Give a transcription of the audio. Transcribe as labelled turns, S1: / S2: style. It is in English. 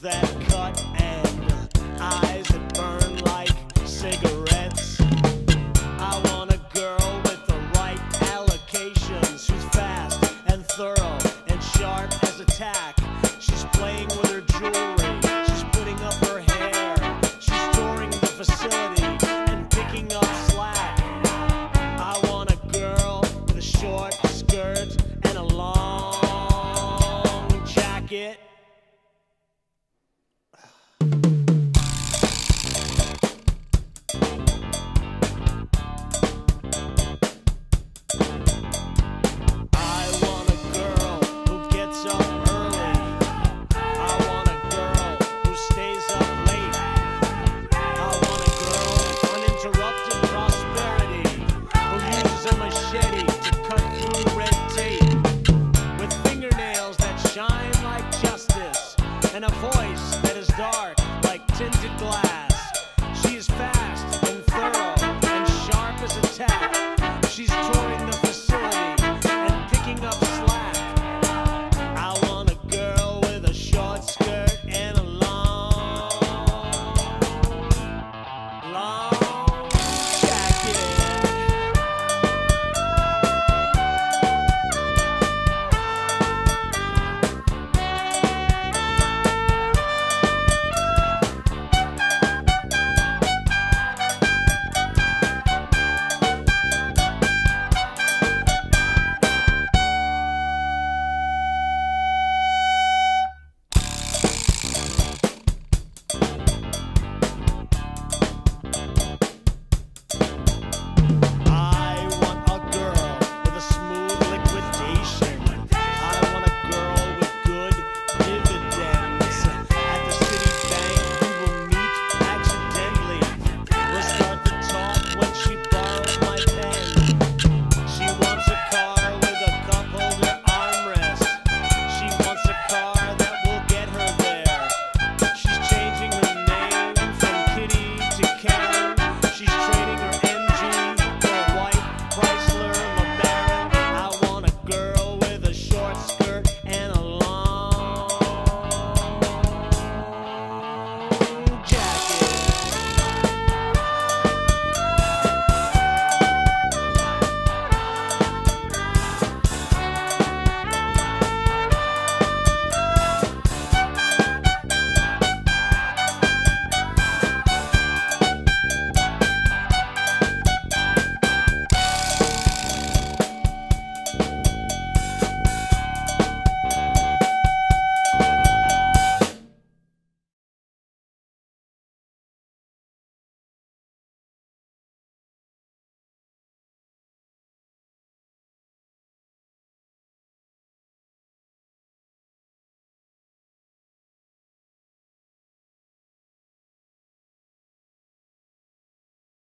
S1: that cut and eyes that burn like cigarettes. and a voice that is dark like tinted glass. She is fast and thorough and sharp as a tack. She's touring the facility and picking up slack. I want a girl with a short skirt and a long, long.